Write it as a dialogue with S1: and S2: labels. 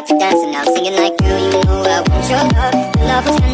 S1: got to dance and I'm singing like girl, you know I want your love. The love is